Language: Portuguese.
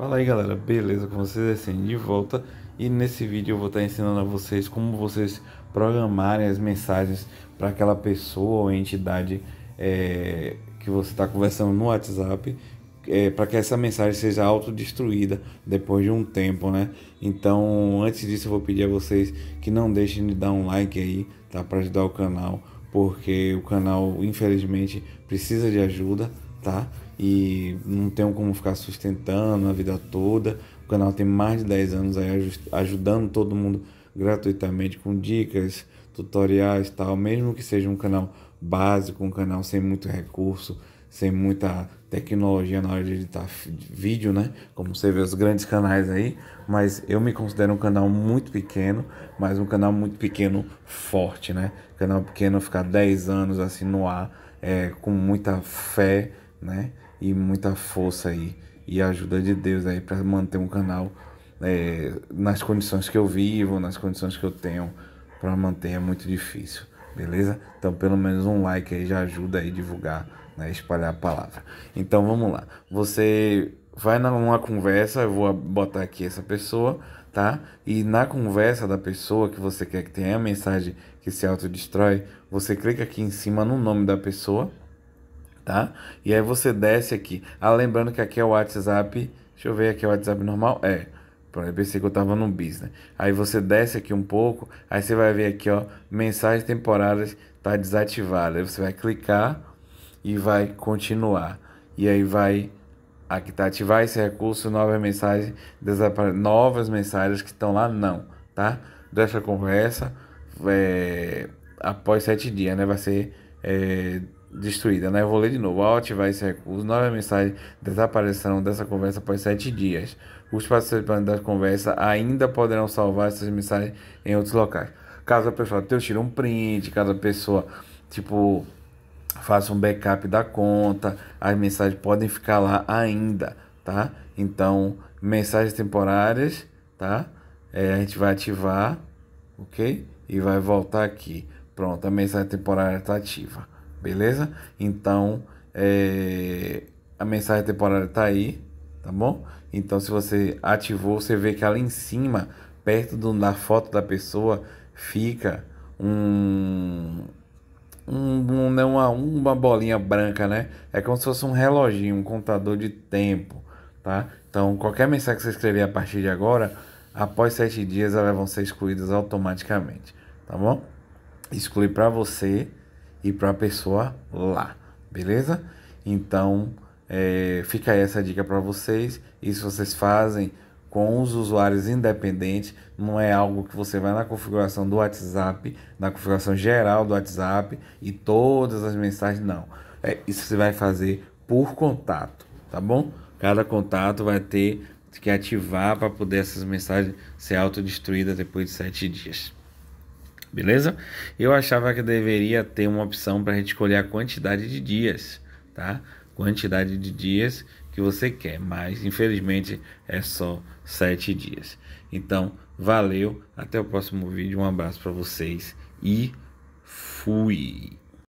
Fala aí galera, beleza com vocês assim de volta e nesse vídeo eu vou estar ensinando a vocês como vocês programarem as mensagens para aquela pessoa ou entidade é, que você está conversando no WhatsApp é, para que essa mensagem seja autodestruída depois de um tempo, né? Então, antes disso, eu vou pedir a vocês que não deixem de dar um like aí, tá? Para ajudar o canal, porque o canal, infelizmente, precisa de ajuda, tá? e não tenho como ficar sustentando a vida toda. O canal tem mais de 10 anos aí ajudando todo mundo gratuitamente com dicas, tutoriais tal, mesmo que seja um canal básico, um canal sem muito recurso, sem muita tecnologia na hora de editar vídeo, né? Como você vê os grandes canais aí, mas eu me considero um canal muito pequeno, mas um canal muito pequeno forte, né? Canal pequeno ficar 10 anos assim no ar, é, com muita fé, né? e muita força aí e ajuda de Deus aí para manter um canal é, nas condições que eu vivo, nas condições que eu tenho para manter é muito difícil, beleza? Então pelo menos um like aí já ajuda aí a divulgar, né, espalhar a palavra. Então vamos lá, você vai numa conversa, eu vou botar aqui essa pessoa, tá? E na conversa da pessoa que você quer que tenha a mensagem que se autodestrói, você clica aqui em cima no nome da pessoa, tá? E aí você desce aqui. Ah, lembrando que aqui é o WhatsApp. Deixa eu ver aqui é o WhatsApp normal. É. Eu pensei que eu tava no bis, né? Aí você desce aqui um pouco, aí você vai ver aqui, ó, mensagens temporárias tá desativada. Aí você vai clicar e vai continuar. E aí vai aqui tá ativar esse recurso, novas mensagens, desapare... novas mensagens que estão lá não, tá? Dessa conversa é, após sete dias, né? Vai ser é, destruída, né? Eu vou ler de novo. Ao ativar esse recurso, novas mensagens desaparecerão dessa conversa após sete dias. Os participantes da conversa ainda poderão salvar essas mensagens em outros locais. Caso a pessoa tire um print, caso a pessoa, tipo, faça um backup da conta, as mensagens podem ficar lá ainda, tá? Então, mensagens temporárias, tá? É, a gente vai ativar, ok? E vai voltar aqui. Pronto, a mensagem temporária está ativa beleza? Então, é, a mensagem temporária está aí, tá bom? Então, se você ativou, você vê que ali em cima, perto do, da foto da pessoa, fica um, um, né, uma, uma bolinha branca, né? É como se fosse um reloginho, um contador de tempo, tá? Então, qualquer mensagem que você escrever a partir de agora, após sete dias, elas vão ser excluídas automaticamente, tá bom? Exclui para você e para a pessoa lá, beleza? Então, é, fica essa dica para vocês. Isso vocês fazem com os usuários independentes, não é algo que você vai na configuração do WhatsApp, na configuração geral do WhatsApp e todas as mensagens, não. É, isso você vai fazer por contato, tá bom? Cada contato vai ter que ativar para poder essas mensagens ser autodestruídas depois de sete dias beleza? Eu achava que deveria ter uma opção para a gente escolher a quantidade de dias, tá? Quantidade de dias que você quer, mas infelizmente é só sete dias. Então, valeu, até o próximo vídeo, um abraço para vocês e fui!